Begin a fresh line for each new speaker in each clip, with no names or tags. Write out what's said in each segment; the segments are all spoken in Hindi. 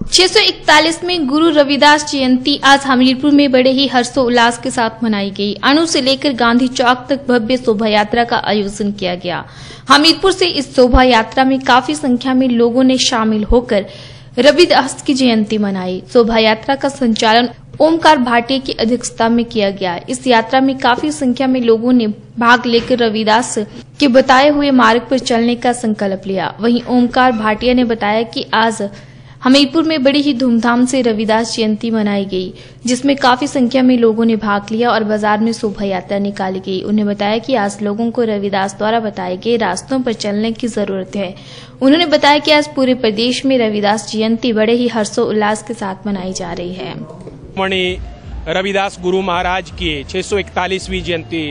641 में गुरु रविदास जयंती आज हमीरपुर में बड़े ही हर्षोल्लास के साथ मनाई गई। अणु से लेकर गांधी चौक तक भव्य शोभा यात्रा का आयोजन किया गया। हमीरपुर से इस शोभा यात्रा में काफ़ी संख्या में लोगों ने शामिल होकर रविदास की जयंती मनाई। शोभा यात्रा का संचालन ओमकार भाटिया की अध्यक्षता में किया गया। इस यात्रा में काफ़ी संख्या में लोगों ने भाग लेकर रविदास के बताए हुए मार्ग पर चलने का संकल्प लिया। वहीं ओमकार भाटिया ने बताया कि आज हमीरपुर में बड़ी ही धूमधाम से रविदास जयंती मनाई गई, जिसमें काफ़ी संख्या में लोगों ने भाग लिया और बाज़ार में शोभा यात्रा निकाली गई। उन्होंने बताया कि आज लोगों को रविदास द्वारा बताए गए रास्तों पर चलने की ज़रूरत है। उन्होंने बताया कि आज पूरे प्रदेश में रविदास जयंती बड़े ही हर्षोल्लास के साथ मनाई जा रही है।
मणि, रविदास गुरु महाराज की 641वीं जयंती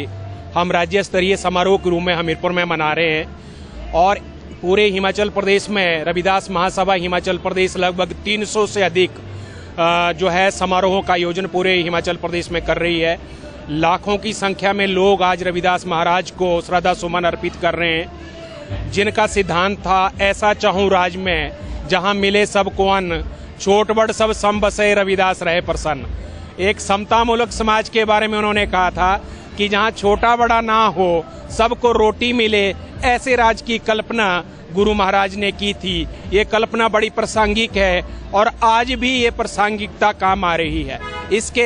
हम राज्य स्तरीय समारोह के रूप में हमीरपुर में मना रहे हैं और पूरे हिमाचल प्रदेश में रविदास महासभा हिमाचल प्रदेश लगभग 300 से अधिक जो है समारोहों का आयोजन पूरे हिमाचल प्रदेश में कर रही है। लाखों की संख्या में लोग आज रविदास महाराज को श्रद्धा सुमन अर्पित कर रहे हैं। जिनका सिद्धांत था, ऐसा चाहूँ राज में, जहाँ मिले सबको अन्न छोट बड़ सब सम बसे रविदास रहे प्रसन्न। एक समतामूलक समाज के बारे में उन्होंने कहा था कि जहाँ छोटा बड़ा ना हो, सबको रोटी मिले ऐसे राज की कल्पना गुरु महाराज ने की थी। ये कल्पना बड़ी प्रासंगिक है और आज भी ये प्रासंगिकता काम आ रही है। इसके